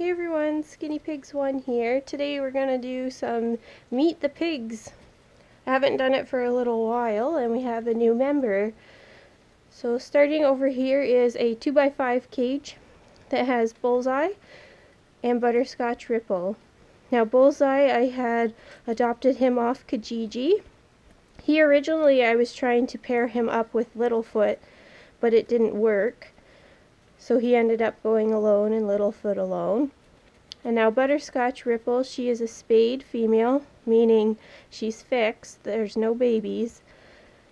Hey everyone, Skinny Pigs 1 here. Today we're going to do some Meet the Pigs. I haven't done it for a little while and we have a new member. So starting over here is a 2x5 cage that has Bullseye and Butterscotch Ripple. Now Bullseye, I had adopted him off Kijiji. He originally, I was trying to pair him up with Littlefoot, but it didn't work. So he ended up going alone and Littlefoot alone. And now Butterscotch Ripple, she is a spayed female, meaning she's fixed, there's no babies.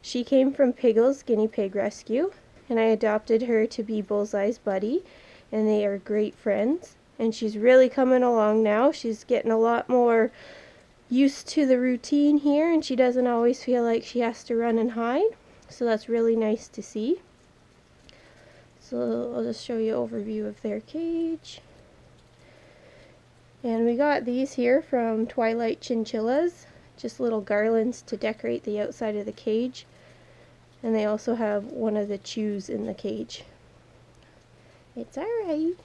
She came from Piggles Guinea Pig Rescue, and I adopted her to be Bullseye's buddy, and they are great friends. And she's really coming along now. She's getting a lot more used to the routine here, and she doesn't always feel like she has to run and hide. So that's really nice to see. So I'll just show you overview of their cage. And we got these here from Twilight Chinchillas, just little garlands to decorate the outside of the cage. And they also have one of the chews in the cage. It's alright.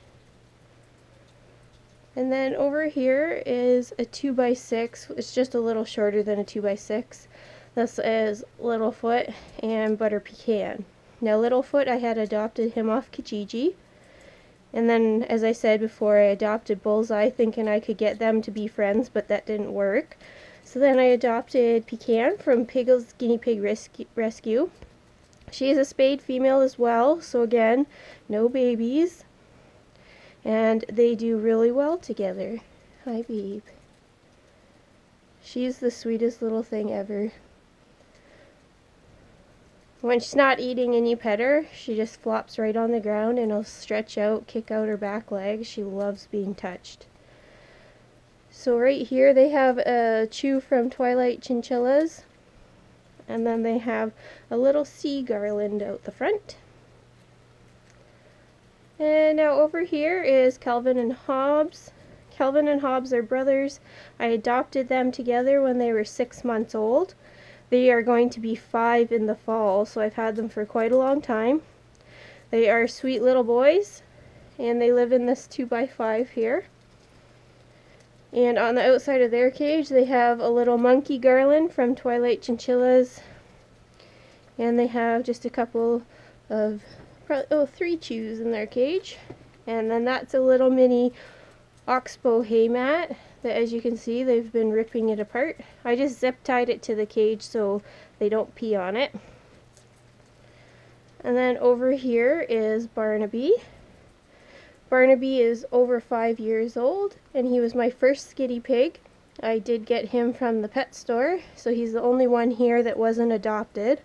And then over here is a 2x6. It's just a little shorter than a 2x6. This is Littlefoot and Butter Pecan. Now Littlefoot, I had adopted him off Kijiji. And then, as I said before, I adopted Bullseye thinking I could get them to be friends, but that didn't work. So then I adopted Pecan from Piggles Guinea Pig Rescue. She is a spayed female as well, so again, no babies. And they do really well together. Hi, babe. She's the sweetest little thing ever. When she's not eating and you pet her, she just flops right on the ground and will stretch out, kick out her back legs. She loves being touched. So right here they have a chew from Twilight Chinchillas. And then they have a little sea garland out the front. And now over here is Calvin and Hobbes. Calvin and Hobbes are brothers. I adopted them together when they were six months old. They are going to be five in the fall, so I've had them for quite a long time. They are sweet little boys, and they live in this 2x5 here. And on the outside of their cage, they have a little monkey garland from Twilight Chinchillas. And they have just a couple of, oh, three chews in their cage. And then that's a little mini oxbow hay mat that as you can see they've been ripping it apart. I just zip tied it to the cage so they don't pee on it. And then over here is Barnaby. Barnaby is over five years old and he was my first skinny pig. I did get him from the pet store so he's the only one here that wasn't adopted.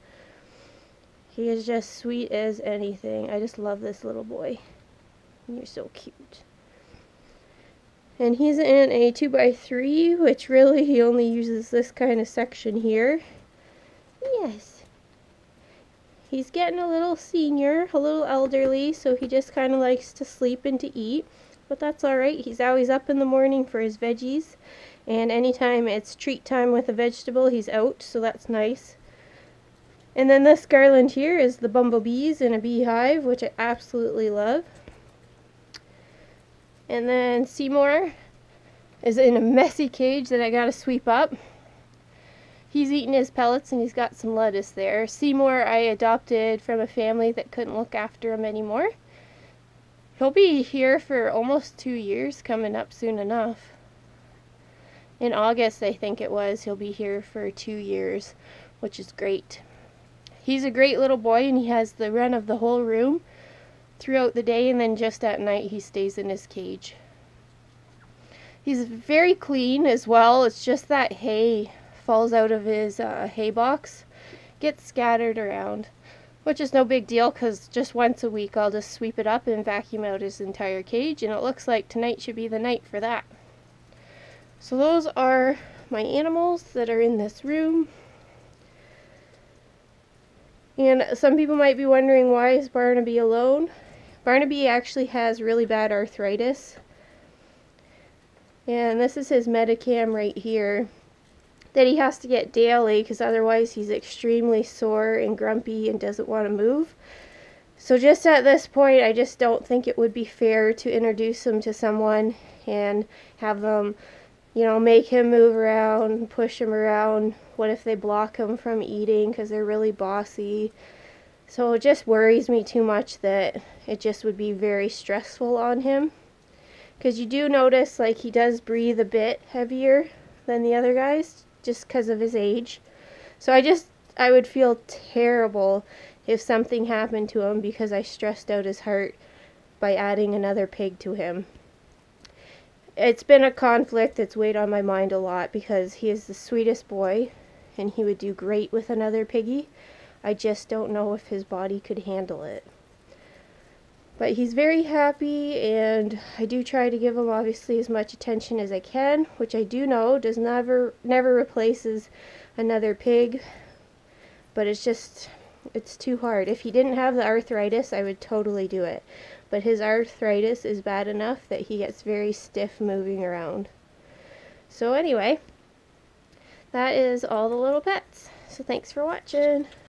He is just sweet as anything. I just love this little boy. You're so cute. And he's in a 2x3, which really he only uses this kind of section here. Yes. He's getting a little senior, a little elderly, so he just kind of likes to sleep and to eat. But that's alright. He's always up in the morning for his veggies. And anytime it's treat time with a vegetable, he's out, so that's nice. And then this garland here is the bumblebees in a beehive, which I absolutely love. And then Seymour is in a messy cage that I gotta sweep up. He's eating his pellets and he's got some lettuce there. Seymour I adopted from a family that couldn't look after him anymore. He'll be here for almost two years, coming up soon enough. In August, I think it was, he'll be here for two years, which is great. He's a great little boy and he has the run of the whole room throughout the day and then just at night he stays in his cage. He's very clean as well. It's just that hay falls out of his uh, hay box, gets scattered around, which is no big deal because just once a week I'll just sweep it up and vacuum out his entire cage and it looks like tonight should be the night for that. So those are my animals that are in this room. And some people might be wondering why is Barnaby alone? Barnaby actually has really bad arthritis. And this is his Metacam right here that he has to get daily because otherwise he's extremely sore and grumpy and doesn't want to move. So just at this point, I just don't think it would be fair to introduce him to someone and have them, you know, make him move around, push him around. What if they block him from eating because they're really bossy? So it just worries me too much that it just would be very stressful on him. Because you do notice, like, he does breathe a bit heavier than the other guys just because of his age. So I just, I would feel terrible if something happened to him because I stressed out his heart by adding another pig to him. It's been a conflict that's weighed on my mind a lot because he is the sweetest boy and he would do great with another piggy. I just don't know if his body could handle it. But he's very happy and I do try to give him obviously as much attention as I can, which I do know does never never replaces another pig. But it's just it's too hard. If he didn't have the arthritis, I would totally do it. But his arthritis is bad enough that he gets very stiff moving around. So anyway, that is all the little pets. So thanks for watching.